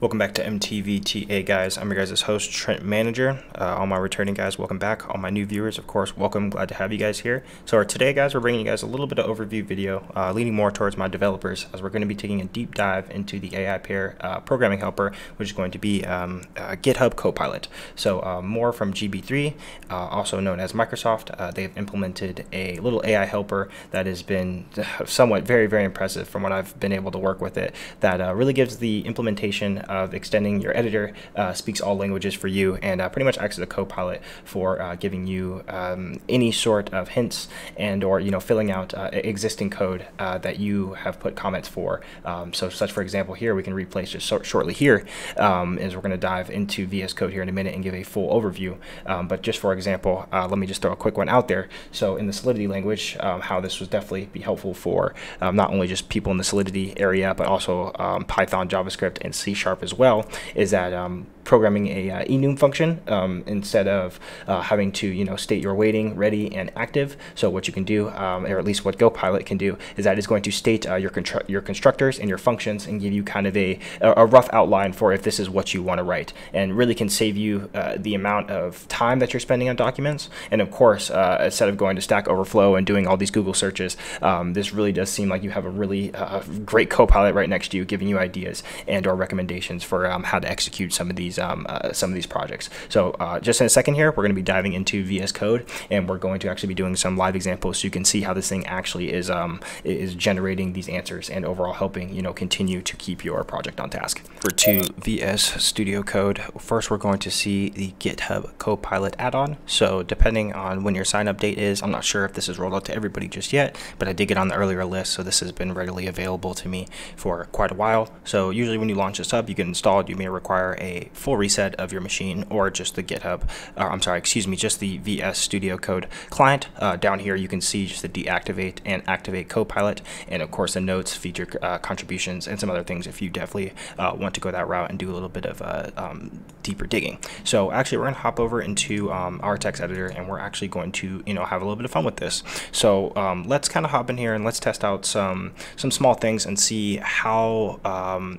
Welcome back to MTVTA, guys. I'm your guys' host, Trent Manager. Uh, all my returning guys, welcome back. All my new viewers, of course, welcome. Glad to have you guys here. So today, guys, we're bringing you guys a little bit of overview video, uh, leaning more towards my developers, as we're going to be taking a deep dive into the AI pair uh, programming helper, which is going to be um, uh, GitHub Copilot. So uh, more from GB3, uh, also known as Microsoft. they've implemented a little AI helper that has been somewhat very, very impressive from what I've been able to work with it. That really gives the implementation of extending your editor uh, speaks all languages for you and uh, pretty much acts as a co-pilot for uh, giving you um, any sort of hints and or you know filling out existing code that you have put comments for. Um, so such for example here we can replace just so shortly here um, as we're going to dive into VS Code here in a minute and give a full overview. Um, but just for example, uh, let me just throw a quick one out there. So in the Solidity language, um, how this would definitely be helpful for um, not only just people in the Solidity area, but also Python, JavaScript, and C Sharp as well is that um, programming a uh, enum function um, instead of uh, having to you know state your waiting, ready, and active. So what you can do, um, or at least what Copilot can do, is that it's going to state uh, your your constructors and your functions and give you kind of a a rough outline for if this is what you want to write, and really can save you uh, the amount of time that you're spending on documents. And of course, uh, instead of going to Stack Overflow and doing all these Google searches, um, this really does seem like you have a really uh, great Copilot right next to you, giving you ideas and or recommendations for um, how to execute some of these um, uh, some of these projects. So uh, just in a second here, we're going to be diving into VS Code, and we're going to actually be doing some live examples so you can see how this thing actually is um, is generating these answers and overall helping you know continue to keep your project on task. For to VS Studio Code, first we're going to see the GitHub Copilot add-on. So depending on when your sign up date is, I'm not sure if this is rolled out to everybody just yet, but I did get on the earlier list, so this has been readily available to me for quite a while. So usually when you launch this up, you get installed, you may require a full reset of your machine or just the GitHub, or I'm sorry, excuse me, just the VS Studio Code client. Uh, down here you can see just the deactivate and activate Copilot, and of course the notes, feature uh, contributions, and some other things if you definitely uh, want to go that route and do a little bit of uh, um, deeper digging. So actually we're going to hop over into um, our text editor and we're actually going to, you know, have a little bit of fun with this. So um, let's kind of hop in here and let's test out some some small things and see how um,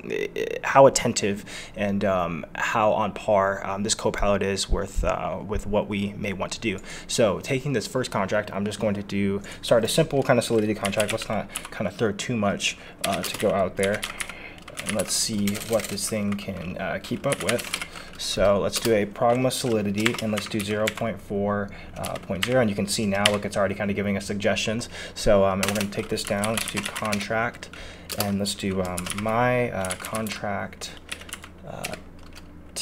how attentive and um, how on par um, this Copilot is with uh, with what we may want to do. So taking this first contract, I'm just going to do start a simple kind of Solidity contract. Let's not kind of throw too much uh, to go out there. And let's see what this thing can uh, keep up with. So let's do a pragma solidity and let's do 0.4.0 uh, and you can see now, look, it's already kind of giving us suggestions. So um, we're going to take this down, let's contract and let's do um, my uh, contract uh,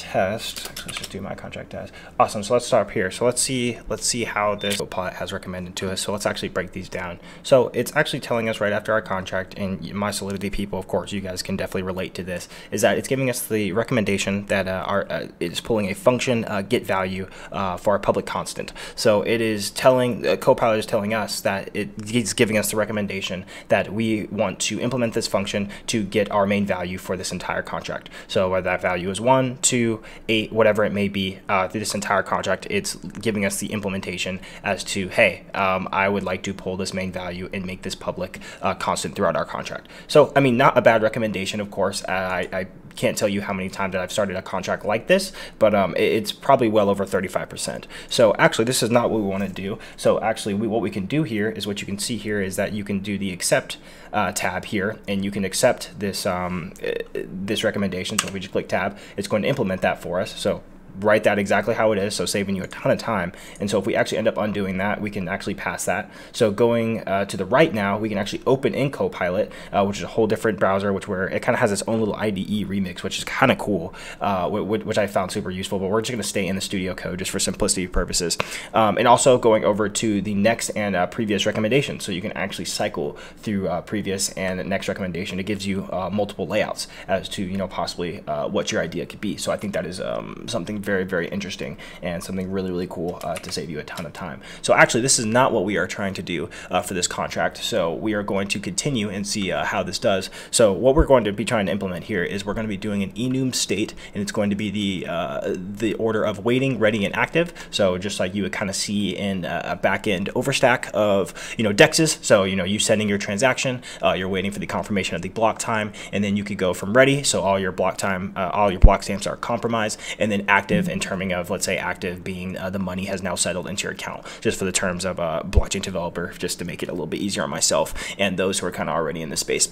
test. Actually, let's just do my contract test. Awesome. So let's up here. So let's see let's see how this Copilot has recommended to us. So let's actually break these down. So it's actually telling us right after our contract, and my Solidity people, of course, you guys can definitely relate to this, is that it's giving us the recommendation that uh, our uh, is pulling a function uh, get value uh, for our public constant. So it is telling Copilot is telling us that it's giving us the recommendation that we want to implement this function to get our main value for this entire contract. So whether that value is one, two eight, whatever it may be, uh, through this entire contract, it's giving us the implementation as to, hey, um, I would like to pull this main value and make this public uh, constant throughout our contract. So, I mean, not a bad recommendation, of course. I, I can't tell you how many times that I've started a contract like this, but um, it's probably well over 35%. So actually, this is not what we want to do. So actually, we, what we can do here is what you can see here is that you can do the accept uh, tab here, and you can accept this um, this recommendation. So if we just click tab, it's going to implement that for us. So write that exactly how it is, so saving you a ton of time. And so if we actually end up undoing that, we can actually pass that. So going uh, to the right now, we can actually open in Copilot, uh, which is a whole different browser, which where it kind of has its own little IDE remix, which is kind of cool, uh, which I found super useful. But we're just going to stay in the studio code just for simplicity purposes. Um, and also going over to the next and uh, previous recommendation, so you can actually cycle through uh, previous and next recommendation. It gives you uh, multiple layouts as to you know possibly what your idea could be. So I think that is um, something very, very interesting and something really, really cool uh, to save you a ton of time. So actually, this is not what we are trying to do uh, for this contract. So we are going to continue and see uh, how this does. So what we're going to be trying to implement here is we're going to be doing an enum state, and it's going to be the uh, the order of waiting, ready, and active. So just like you would kind of see in a backend overstack of you know dexes. So you know you sending your transaction, uh, you're waiting for the confirmation of the block time, and then you could go from ready. So all your block time, uh, all your block stamps are compromised, and then active in terming of let's say active being uh, the money has now settled into your account. Just for the terms of a blockchain developer, just to make it a little bit easier on myself and those who are kind of already in the space.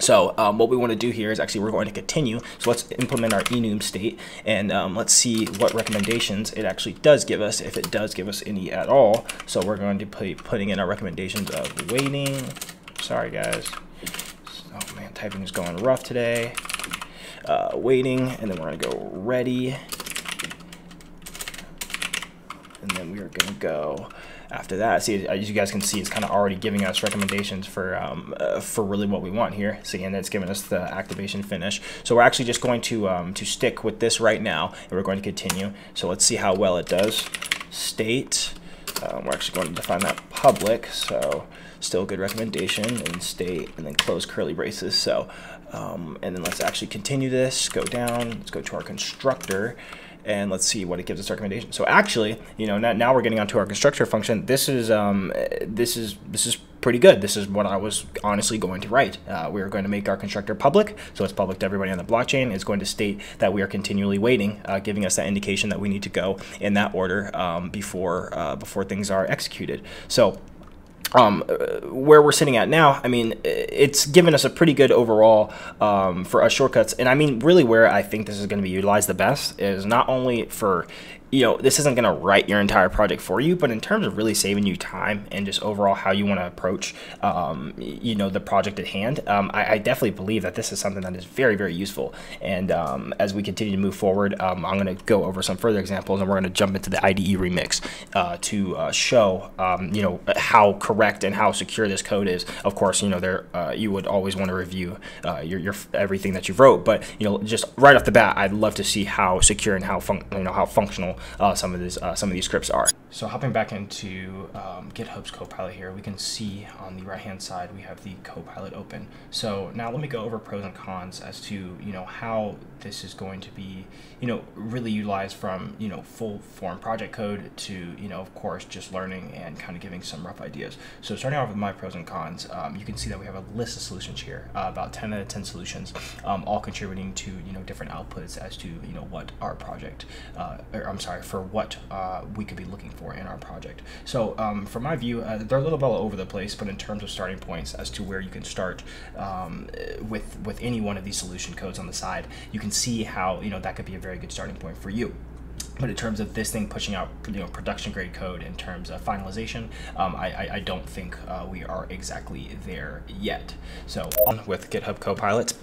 So um, what we want to do here is actually we're going to continue. So let's implement our enum state and um, let's see what recommendations it actually does give us, if it does give us any at all. So we're going to be putting in our recommendations of waiting. Sorry guys. Oh man, typing is going rough today. Uh, waiting, and then we're going to go ready. And then we are going to go after that. See, as you guys can see, it's kind of already giving us recommendations for um, uh, for really what we want here. See, and it's giving us the activation finish. So we're actually just going to um, to stick with this right now, and we're going to continue. So let's see how well it does. State. Um, we're actually going to define that public. So still good recommendation and state, and then close curly braces. So um, and then let's actually continue this. Go down. Let's go to our constructor and let's see what it gives us recommendation. So actually, you know, now, we're getting onto our constructor function. This is um, this is this is pretty good. This is what I was honestly going to write. Uh, we are going to make our constructor public, so it's public to everybody on the blockchain. It's going to state that we are continually waiting, uh, giving us that indication that we need to go in that order um, before uh, before things are executed. So um, where we're sitting at now, I mean, it's given us a pretty good overall um, for us shortcuts. And I mean, really where I think this is going to be utilized the best is not only for you know, this isn't going to write your entire project for you, but in terms of really saving you time and just overall how you want to approach, um, you know, the project at hand, um, I, I, definitely believe that this is something that is very, very useful. And um, as we continue to move forward, um, I'm going to go over some further examples, and we're going to jump into the IDE remix uh, to uh, show, um, you know, how correct and how secure this code is. Of course, you know, there uh, you would always want to review uh, your, your everything that you wrote, but you know, just right off the bat, I'd love to see how secure and how fun, you know how functional some of these uh, some of these scripts are. So hopping back into um, GitHub's Copilot here, we can see on the right hand side we have the Copilot open. So now let me go over pros and cons as to you know how this is going to be you know really utilized from you know full form project code to you know of course just learning and kind of giving some rough ideas. So starting off with my pros and cons, um, you can see that we have a list of solutions here, uh, about 10 out of 10 solutions, um, all contributing to you know different outputs as to you know what our project, uh, or I'm sorry for what uh, we could be looking for in our project. So um, from my view, uh, they're a little bit all over the place, but in terms of starting points as to where you can start um, with with any one of these solution codes on the side, you can see how you know that could be a very good starting point for you. But in terms of this thing pushing out, you know, production grade code in terms of finalization, um, I, I, I, don't think uh, we are exactly there yet. So on with GitHub Copilot,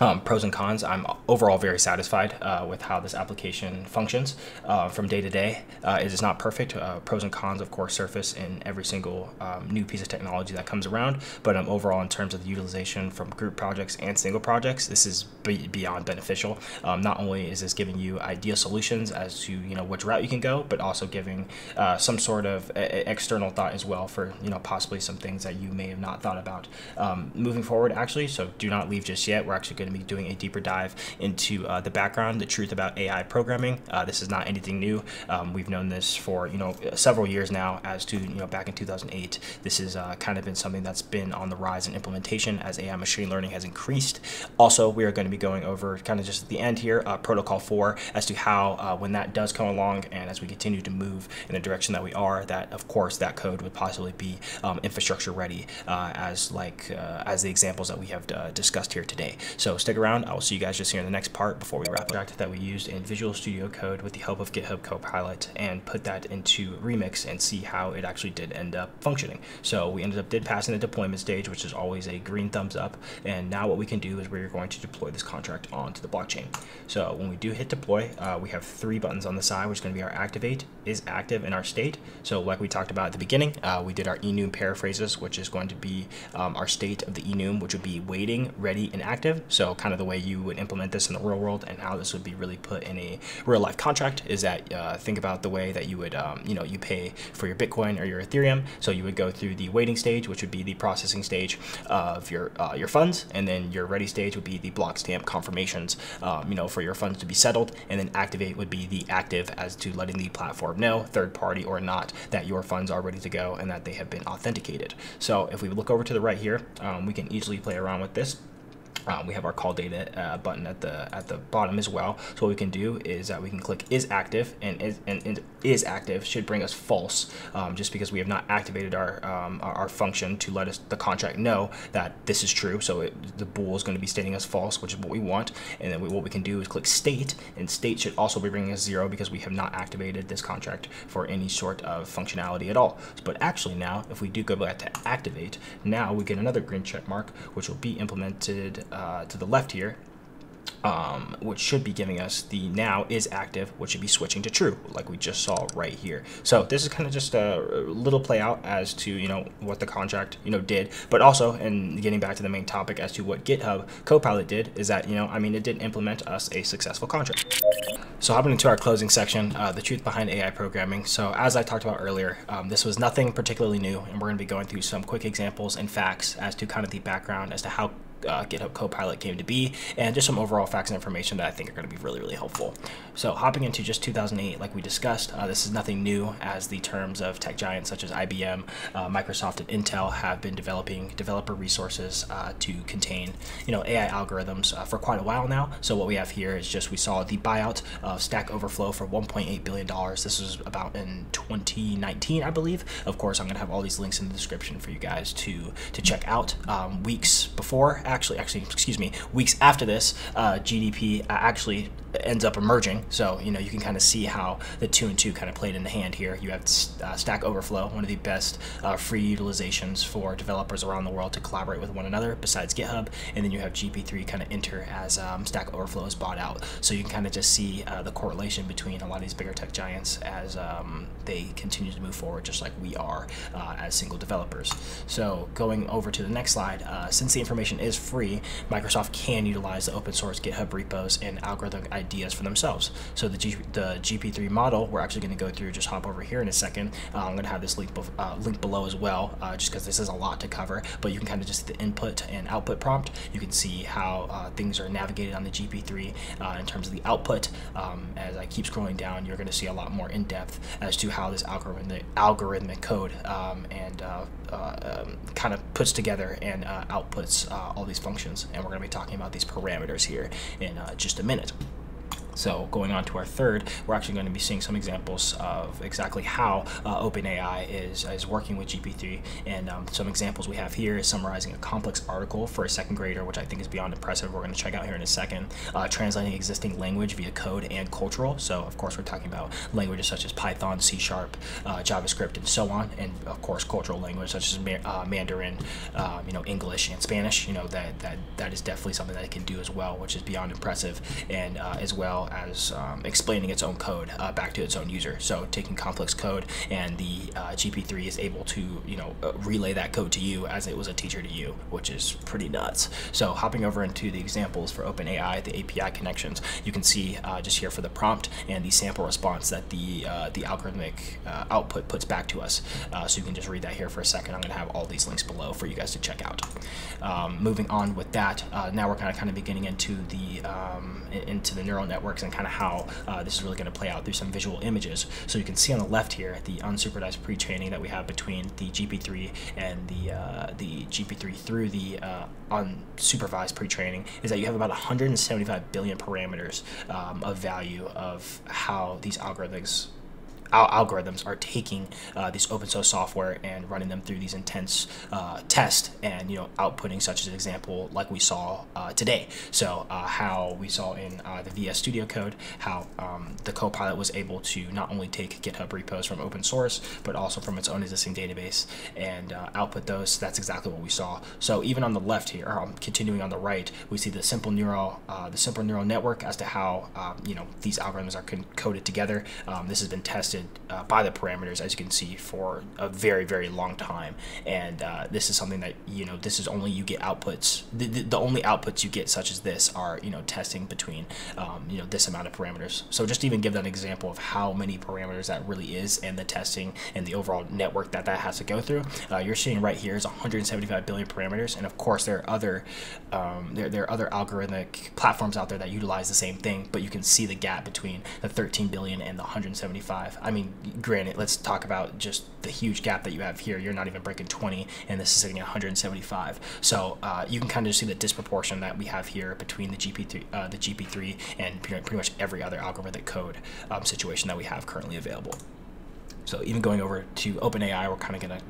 um, pros and cons, I'm overall very satisfied uh, with how this application functions uh, from day to day. Uh, it is not perfect. Uh, pros and cons, of course, surface in every single um, new piece of technology that comes around. But um, overall, in terms of the utilization from group projects and single projects, this is be beyond beneficial. Um, not only is this giving you ideal solutions as to you know which route you can go, but also giving uh, some sort of external thought as well for you know possibly some things that you may have not thought about um, moving forward. Actually, so do not leave just yet. We're actually going to be doing a deeper dive into uh, the background, the truth about AI programming. Uh, this is not anything new. Um, we've known this for you know several years now. As to you know back in 2008, this has uh, kind of been something that's been on the rise in implementation as AI machine learning has increased. Also, we are going to be going over kind of just at the end here uh, Protocol 4 as to how uh, when that does come along and as we continue to move in the direction that we are, that of course that code would possibly be um, infrastructure ready uh, as like as the examples that we have discussed here today. So stick around. I will see you guys just here in the next part before we wrap up. That we used in Visual Studio Code with the help of GitHub Copilot and put that into Remix and see how it actually did end up functioning. So we ended up did passing the deployment stage, which is always a green thumbs up. And now what we can do is we're going to deploy this contract onto the blockchain. So when we do hit deploy, uh, we have three buttons on the side, which is going to be our activate, is active, in our state. So like we talked about at the beginning, uh, we did our enum paraphrases, which is going to be um, our state of the enum, which would be waiting, ready, and active. So kind of the way you would implement this in the real world and how this would be really put in a real life contract is that uh, think about the way that you would, um, you know, you pay for your Bitcoin or your Ethereum. So you would go through the waiting stage, which would be the processing stage of your uh, your funds, and then your ready stage would be the block stamp confirmations, um, you know, for your funds to be settled, and then activate would be the active as to letting the platform know, third party or not, that your funds are ready to go and that they have been authenticated. So if we look over to the right here, um, we can easily play around with this. Um, we have our call data uh, button at the at the bottom as well. So what we can do is that we can click is active and is, and, and is active should bring us false um, just because we have not activated our, um, our, our function to let us the contract know that this is true. So it, the bool is going to be stating us false, which is what we want. And then we, what we can do is click state, and state should also be bringing us zero because we have not activated this contract for any sort of functionality at all. But actually now, if we do go back to activate, now we get another green check mark, which will be implemented uh, to the left here um, which should be giving us the now is active, which should be switching to true, like we just saw right here. So this is kind of just a little play out as to, you know, what the contract, you know, did, but also, and getting back to the main topic as to what GitHub Copilot did is that, you know, I mean, it did implement us a successful contract. So hopping into our closing section, uh, the truth behind AI programming. So as I talked about earlier, um, this was nothing particularly new, and we're going to be going through some quick examples and facts as to kind of the background as to how uh, GitHub Copilot came to be, and just some overall facts and information that I think are going to be really, really helpful. So hopping into just 2008, like we discussed, uh, this is nothing new as the terms of tech giants such as IBM, uh, Microsoft, and Intel have been developing developer resources uh, to contain, you know, AI algorithms uh, for quite a while now. So what we have here is just we saw the buyout of Stack Overflow for 1.8 billion dollars. This was about in 2019, I believe. Of course, I'm going to have all these links in the description for you guys to to check out. Um, weeks before actually, actually, excuse me, weeks after this, uh, GDP actually ends up emerging. So, you know, you can kind of see how the two and two kind of played in the hand here. You have uh, Stack Overflow, one of the best uh, free utilizations for developers around the world to collaborate with one another besides GitHub. And then you have GP3 kind of enter as um, Stack Overflow is bought out. So you can kind of just see uh, the correlation between a lot of these bigger tech giants as um, they continue to move forward, just like we are uh, as single developers. So going over to the next slide, uh, since the information is free, Microsoft can utilize the open source GitHub repos and algorithmic ideas for themselves. So the, G the GP3 model, we're actually going to go through, just hop over here in a second. Uh, I'm going to have this link, uh, link below as well, uh, just because this is a lot to cover, but you can kind of just the input and output prompt. You can see how uh, things are navigated on the GP3 uh, in terms of the output. Um, as I keep scrolling down, you're going to see a lot more in depth as to how this algorithmic, algorithmic code um, and uh, um, kind of puts together and outputs all these functions. And we're going to be talking about these parameters here in uh, just a minute. So going on to our third, we're actually going to be seeing some examples of exactly how uh, OpenAI is, is working with GPT. And um, some examples we have here is summarizing a complex article for a second grader, which I think is beyond impressive. We're going to check out here in a second. Uh, translating existing language via code and cultural. So of course we're talking about languages such as Python, C Sharp, uh, JavaScript, and so on. And of course cultural language such as uh, Mandarin, um, you know, English and Spanish. You know that that that is definitely something that it can do as well, which is beyond impressive. And uh, as well as um, explaining its own code uh, back to its own user. So taking complex code and the uh, GP3 is able to, you know, uh, relay that code to you as it was a teacher to you, which is pretty nuts. So hopping over into the examples for OpenAI, the API connections, you can see uh, just here for the prompt and the sample response that the uh, the algorithmic output puts back to us. so you can just read that here for a second. I'm going to have all these links below for you guys to check out. Um, moving on with that, now we're kind of kind of beginning into the um, into the neural networks and kind of how uh, this is really going to play out through some visual images. So you can see on the left here the unsupervised pre-training that we have between the GP3 and the uh, the GP3 through the uh, unsupervised pre-training is that you have about 175 billion parameters um, of value of how these algorithms al- algorithms are taking uh, these open source software and running them through these intense uh, tests and you know outputting such as an example like we saw uh, today. So uh, how we saw in uh, the VS Studio code how um, the Copilot was able to not only take GitHub repos from open source but also from its own existing database and uh, output those. That's exactly what we saw. So even on the left here, um, continuing on the right, we see the simple neural the simple neural network as to how um, you know these algorithms are coded together. Um, this has been tested uh, by the parameters, as you can see, for a very, very long time. And uh, this is something that, you know, this is only you get outputs. The, the, the, only outputs you get, such as this, are, you know, testing between, um, you know, this amount of parameters. So just even give that an example of how many parameters that really is and the testing and the overall network that that has to go through. Uh, you're seeing right here is 175 billion parameters. And of course, there are other, um, there, there are other algorithmic platforms out there that utilize the same thing, but you can see the gap between the 13 billion and the 175. I mean, granted, let's talk about just the huge gap that you have here. You're not even breaking 20, and this is sitting at 175. So uh, you can kind of see the disproportion that we have here between the GP3, uh, the GP3, and pretty much every other algorithmic code um, situation that we have currently available. So even going over to OpenAI, we're kind of going to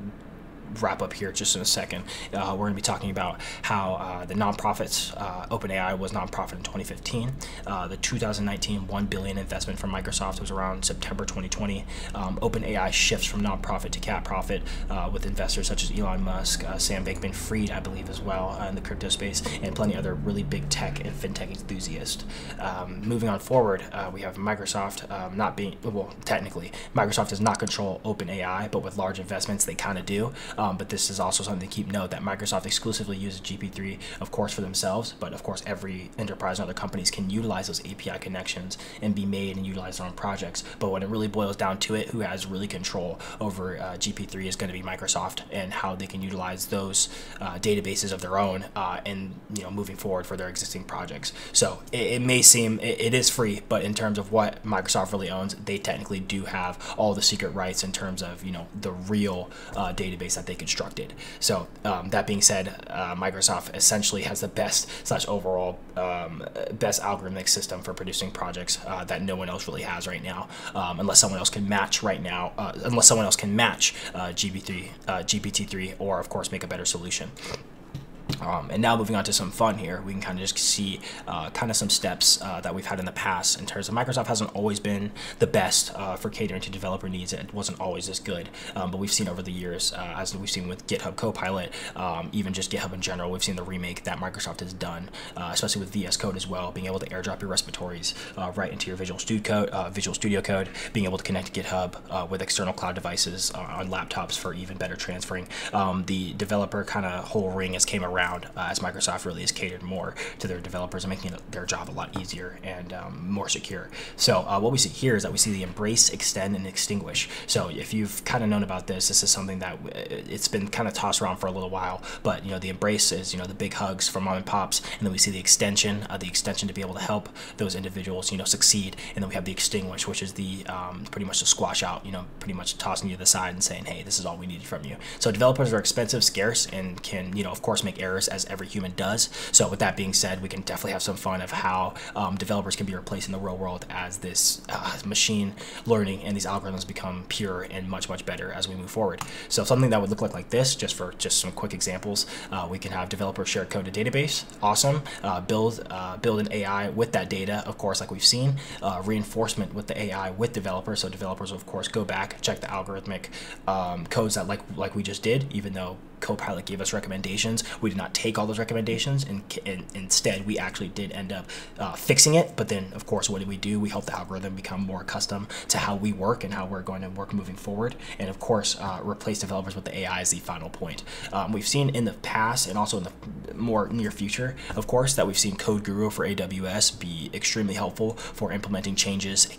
wrap up here just in a second. Uh, we're going to be talking about how uh, the nonprofits, uh, OpenAI was nonprofit in 2015. Uh, the 2019 1 billion investment from Microsoft was around September 2020. Um, OpenAI shifts from nonprofit to capped profit uh, with investors such as Elon Musk, uh, Sam Bankman-Fried, I believe, as well in the crypto space, and plenty other really big tech and fintech enthusiasts. Um, moving on forward, we have Microsoft um, not being well, technically, Microsoft does not control OpenAI, but with large investments, they kind of do. Um, but this is also something to keep note that Microsoft exclusively uses GP3, of course, for themselves, but of course, every enterprise and other companies can utilize those API connections and be made and utilized on projects. But when it really boils down to it, who has really control over uh, GP3 is going to be Microsoft and how they can utilize those uh, databases of their own uh, and you know moving forward for their existing projects. So it, it may seem it, it is free, but in terms of what Microsoft really owns, they technically do have all the secret rights in terms of you know the real uh, database that they they constructed. So um, that being said, uh, Microsoft essentially has the best slash overall um, best algorithmic system for producing projects uh, that no one else really has right now, um, unless someone else can match right now, uh, unless someone else can match uh, GB3, uh, GPT-3, or of course make a better solution. Um, and now moving on to some fun here, we can kind of just see uh, kind of some steps uh, that we've had in the past in terms of Microsoft hasn't always been the best uh, for catering to developer needs. It wasn't always as good, um, but we've seen over the years, uh, as we've seen with GitHub Copilot, um, even just GitHub in general, we've seen the remake that Microsoft has done, uh, especially with VS Code as well, being able to airdrop your respiratories uh, right into your Visual Studio Code, Visual Studio Code, being able to connect to GitHub with external cloud devices on laptops for even better transferring. Um, the developer kind of whole ring has came around uh, as Microsoft really has catered more to their developers and making their job a lot easier and um, more secure. So uh, what we see here is that we see the embrace, extend, and extinguish. So if you've kind of known about this, this is something that uh, it's been kind of tossed around for a little while. But you know the embrace is you know the big hugs from mom and pops, and then we see the extension, uh, the extension to be able to help those individuals you know succeed, and then we have the extinguish, which is the um, pretty much to squash out, you know, pretty much tossing you to the side and saying, hey, this is all we need from you. So developers are expensive, scarce, and can you know of course make errors as every human does. So with that being said, we can definitely have some fun of how um, developers can be replaced in the real world as this uh, machine learning and these algorithms become pure and much, much better as we move forward. So something that would look like, like this, just for just some quick examples, uh, we can have developers share code to database. Awesome. Uh, build, uh, build an AI with that data, of course, like we've seen. Uh, reinforcement with the AI with developers. So developers, will, of course, go back, check the algorithmic um, codes that like, like we just did, even though Copilot gave us recommendations. We did not take all those recommendations, and, and instead we actually did end up uh, fixing it. But then, of course, what did we do? We helped the algorithm become more accustomed to how we work and how we're going to work moving forward. And of course, uh, replace developers with the AI is the final point. Um, we've seen in the past and also in the more near future, of course, that we've seen CodeGuru for AWS be extremely helpful for implementing changes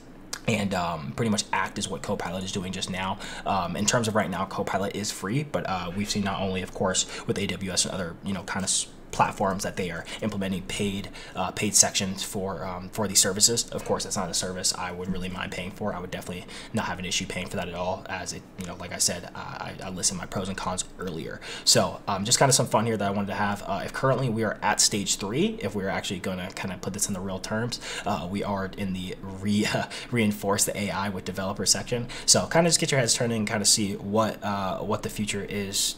and um, pretty much act is what Copilot is doing just now. Um, in terms of right now, Copilot is free, but uh, we've seen not only, of course, with AWS and other, you know, kind of platforms that they are implementing paid uh, paid sections for um, for these services. Of course, that's not a service I would really mind paying for. I would definitely not have an issue paying for that at all, as it you know, like I said, I, I listed my pros and cons earlier. So um, just kind of some fun here that I wanted to have. Uh, if currently we are at stage three, if we're actually going to kind of put this in the real terms, uh, we are in the re reinforce the AI with developer section. So kind of just get your heads turning, kind of see what uh, what the future is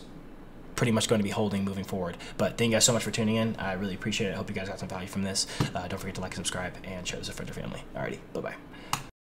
pretty much going to be holding moving forward. But thank you guys so much for tuning in. I really appreciate it. I hope you guys got some value from this. Uh, don't forget to like and subscribe and share this with friends or family. Alrighty, bye bye.